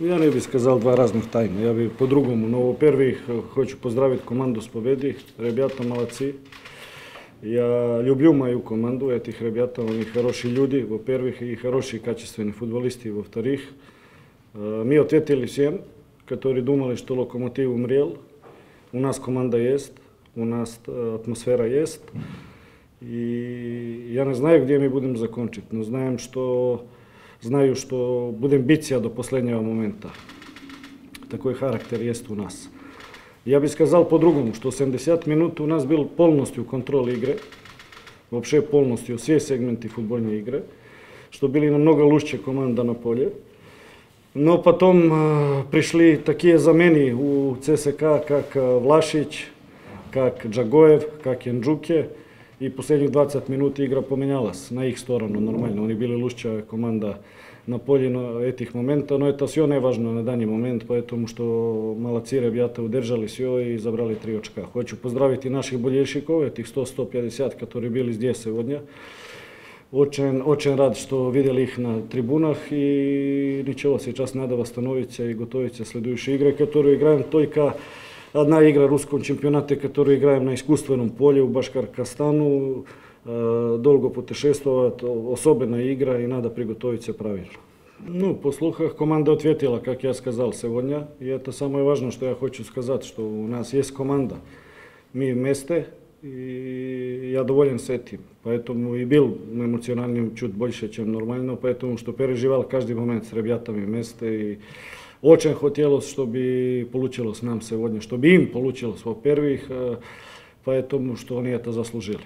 Я не бih сказал два разных тайма, я бы по-другому. Но во-первых, хочу поздравить команду с победой. Ребята молодцы. Я люблю мою команду, этих ребят, они хорошие люди, во-первых, и хорошие качественные футболисты, во-вторых. Мы ответили всем, которые думали, что Локомотив умрел. У нас команда есть, у нас атмосфера есть. И я не знаю, где мы будем закончить, но знаем, что, знаю, что будем биться до последнего момента. Такой характер есть у нас. Я бы сказал по-другому, что 70 минут у нас был полностью контроль игры, вообще полностью все сегменты футбольной игры, что были намного лучше команда на поле. Но потом э, пришли такие замены у ЦСКА, как э, Влашич, как Джагоев, как Янджуке. i posljednjih 20 minuta igra pomenjala se na ih stranu, normalno. Oni bili lušća komanda na poljino etih momenta, no je to sve nevažno na danji moment, pa je tomu što malaci rebjata udržali sve i zabrali tri očka. Hoću pozdraviti naših bolješikov, tih 100-150 katori bili zdje se vodnja. Očen, očen rad što vidjeli ih na tribunah i ničevo se čas nadava stanovića i gotovića sljedujuće igre, katoru igrajem tojka одна игра в русском чемпионате, которую играем на искусственном поле в Башкаркастану. Э, Долго путешествовать, особенная игра и надо приготовиться правильно. Ну, по слухах команда ответила, как я сказал сегодня. И это самое важное, что я хочу сказать, что у нас есть команда. Мы вместе, и я доволен с этим. Поэтому и был эмоциональным чуть больше, чем нормально, поэтому что переживал каждый момент с ребятами вместе. И очень хотелось, чтобы получилось нам сегодня, чтобы им получилось, во-первых, э, поэтому что они это заслужили.